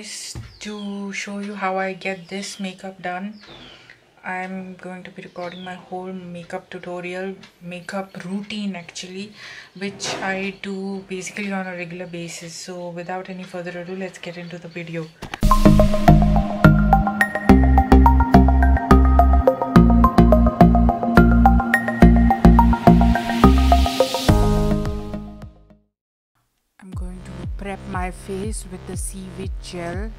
Guys, to show you how I get this makeup done, I'm going to be recording my whole makeup tutorial, makeup routine actually, which I do basically on a regular basis. So without any further ado, let's get into the video. My face with the seaweed gel.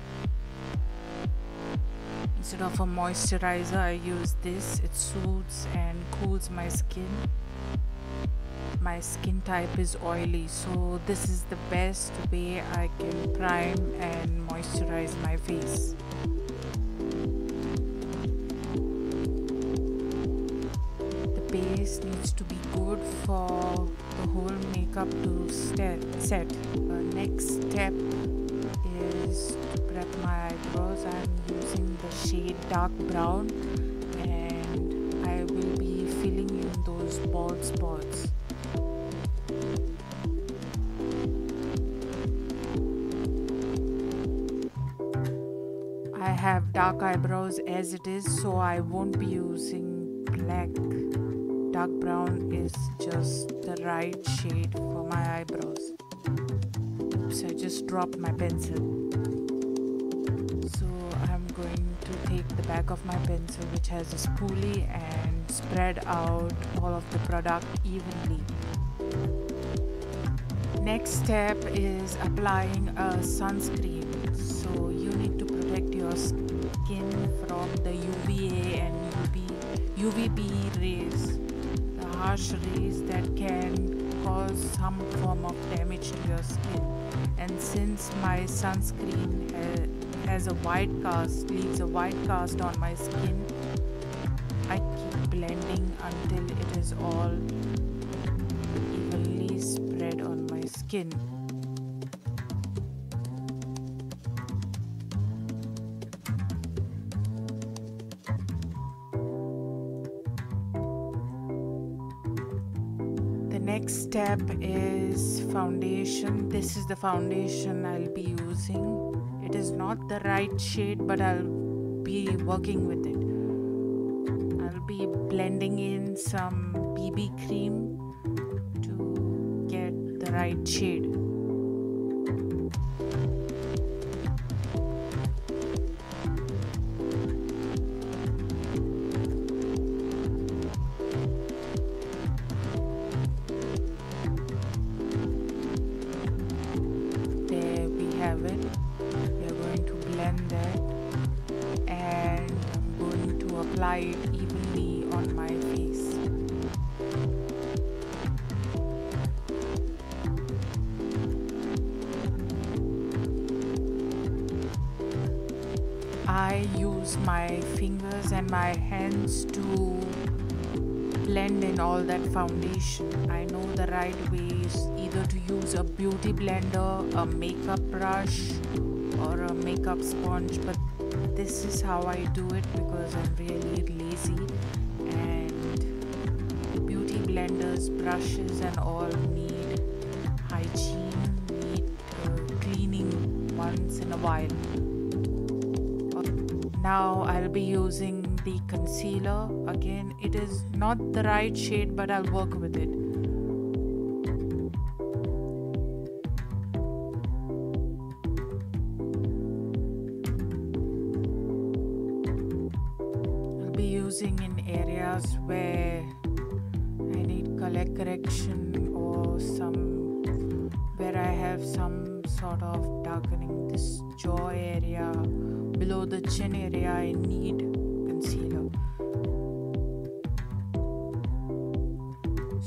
Instead of a moisturizer, I use this. It soothes and cools my skin. My skin type is oily, so this is the best way I can prime and moisturize my face. The base needs to be good for the whole makeup to set. The next step is to prep my eyebrows. I'm using the shade dark brown and I will be filling in those bald spots. I have dark eyebrows as it is so I won't be using black dark brown is just the right shade for my eyebrows. Oops, I just dropped my pencil. So I'm going to take the back of my pencil which has a spoolie and spread out all of the product evenly. Next step is applying a sunscreen. So you need to protect your skin from the UVA and UV, UVB rays harsh that can cause some form of damage to your skin. And since my sunscreen uh, has a white cast leaves a white cast on my skin I keep blending until it is all evenly spread on my skin next step is foundation. This is the foundation I'll be using. It is not the right shade but I'll be working with it. I'll be blending in some BB cream to get the right shade evenly on my face I use my fingers and my hands to blend in all that foundation. I know the right way is either to use a beauty blender, a makeup brush, or a makeup sponge, but this is how I do it because I'm really lazy and beauty blenders, brushes, and all need hygiene, need uh, cleaning once in a while. Now I'll be using the concealer again it is not the right shade but I'll work with it sort of darkening this jaw area below the chin area I need concealer.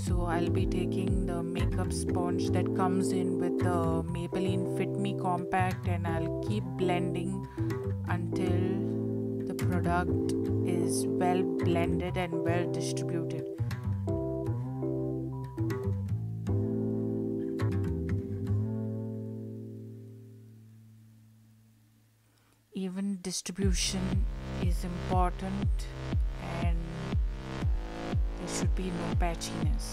So I'll be taking the makeup sponge that comes in with the Maybelline Fit Me Compact and I'll keep blending until the product is well blended and well distributed even distribution is important and there should be no patchiness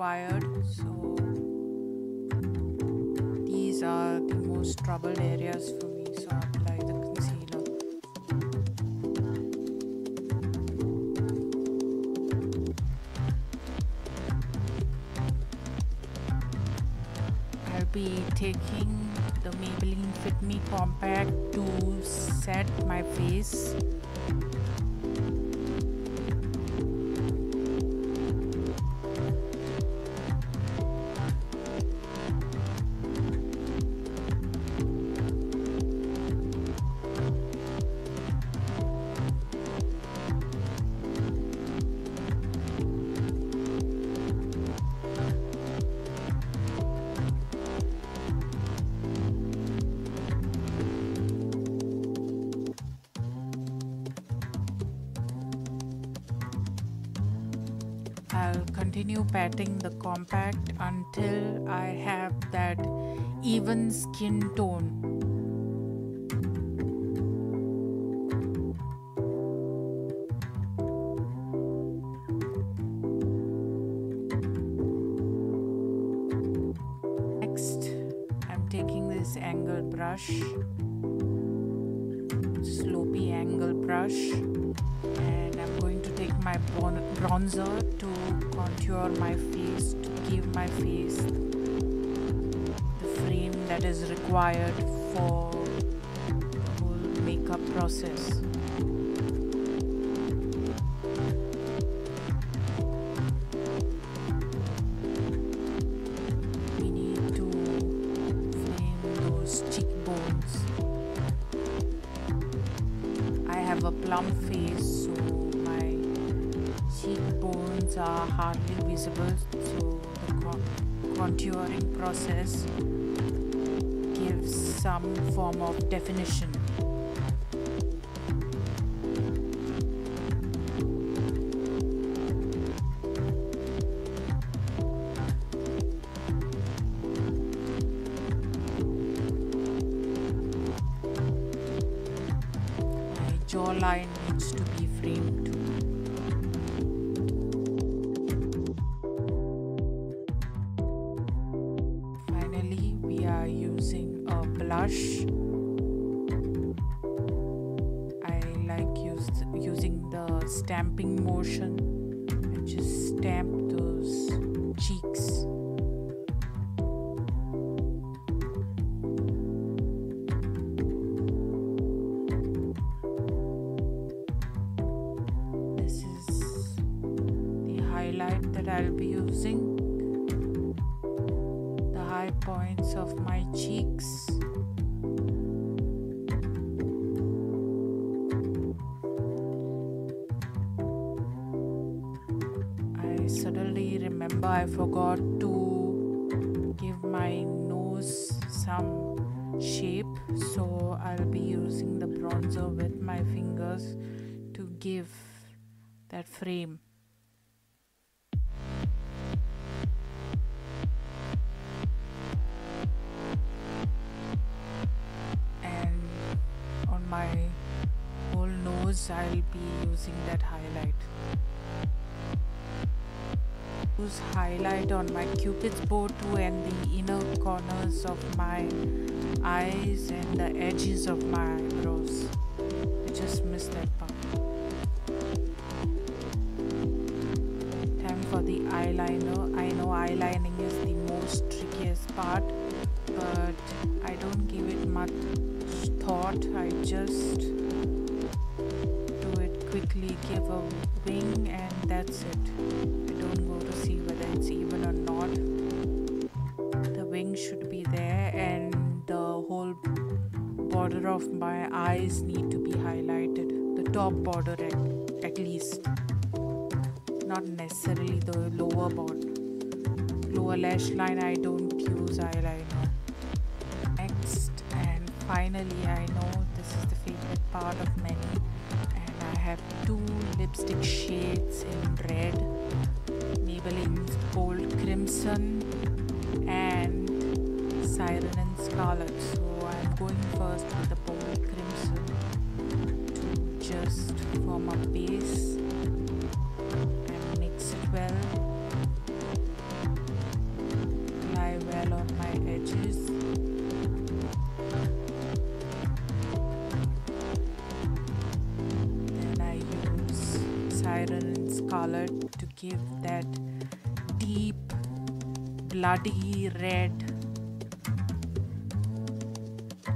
required. So these are the most troubled areas for me so I apply the concealer. I'll be taking the Maybelline Fit Me Compact to set my face continue patting the compact until I have that even skin tone. Next, I'm taking this angle brush, slopey angle brush bronzer to contour my face to give my face the frame that is required for the whole makeup process. We need to frame those cheekbones. I have a plum face, so cheekbones are hardly visible. So the con- contouring process gives some form of definition. Jawline needs to be framed cheeks. This is the highlight that I'll be using. The high points of my cheeks. Suddenly remember I forgot to give my nose some shape, so I'll be using the bronzer with my fingers to give that frame. And on my whole nose, I'll be using that highlight. Use highlight on my cupid's bow too and the inner corners of my eyes and the edges of my eyebrows. I just missed that part. Time for the eyeliner. I know eyelining is the most trickiest part, but I don't give it much thought. I just quickly, give a wing, and that's it. I don't go to see whether it's even or not. The wing should be there, and the whole border of my eyes need to be highlighted. The top border, at, at least. Not necessarily the lower border. Lower lash line, I don't use eyeliner. Next, and finally, I know this is the favorite part of many, have two lipstick shades in red Maybelline's Bold Crimson and Siren in Scarlet. So I'm going first with the Bold Crimson to just form a base and mix it well. Give that deep bloody red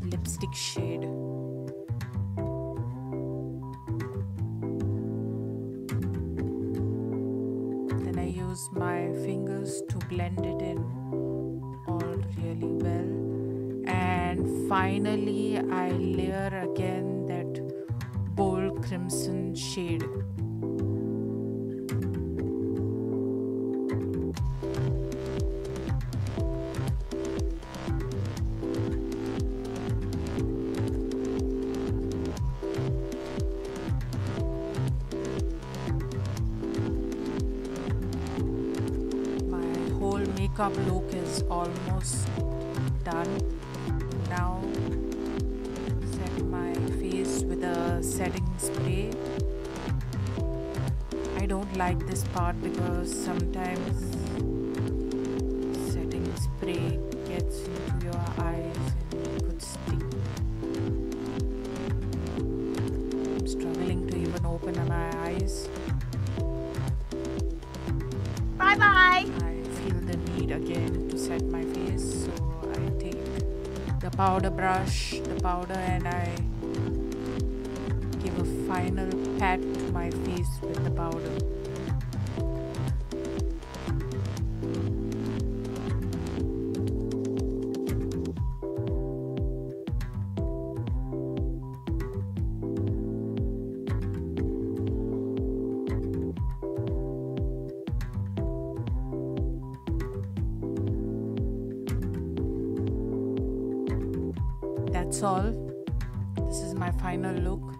lipstick shade. Then I use my fingers to blend it in all really well. And finally, I layer again that bold crimson shade. Almost done. Now set my face with a setting spray. I don't like this part because sometimes setting spray gets into your eyes and could sting. I'm struggling to even open my eyes. Bye bye. Need again to set my face, so I take the powder brush, the powder, and I give a final pat to my face with the powder. That's all. This is my final look.